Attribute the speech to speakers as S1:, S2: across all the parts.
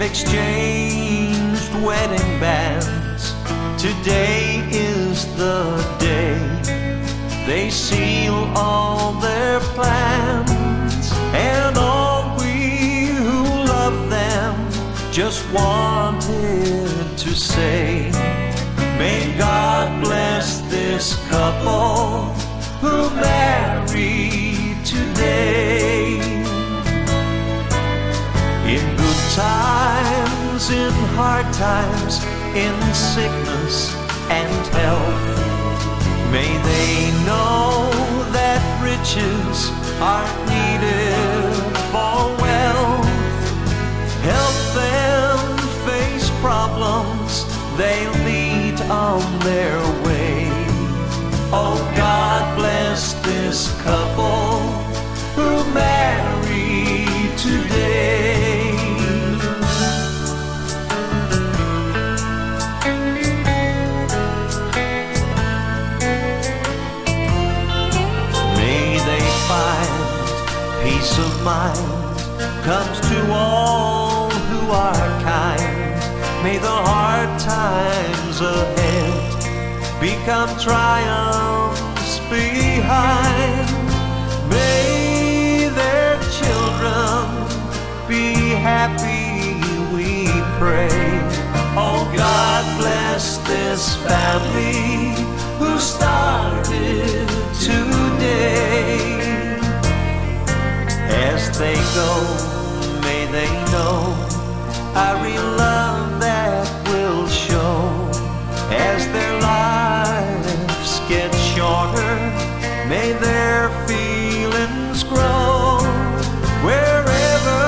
S1: exchanged wedding bands. Today is the day they seal all their plans. And all we who love them just wanted to say, May God bless this couple who married good times, in hard times, in sickness and health, may they know that riches aren't needed for wealth. Help them face problems they'll meet on their way. Oh, God bless this couple peace of mind comes to all who are kind. May the hard times ahead become triumphs behind. May their children be happy, we pray. Oh God bless this family who a love that will show as their lives get shorter. May their feelings grow wherever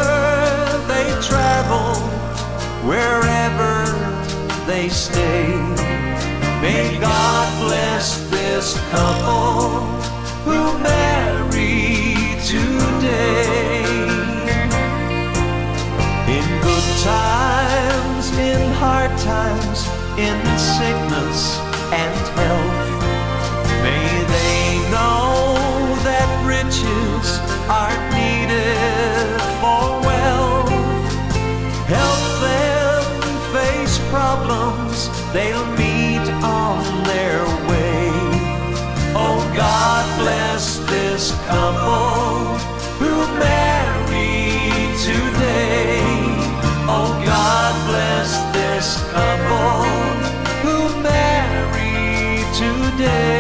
S1: they travel, wherever they stay. May God bless this couple times in sickness and health. May they know that riches are needed for wealth. Help them face problems they'll meet on their way. Oh God, bless this couple. today.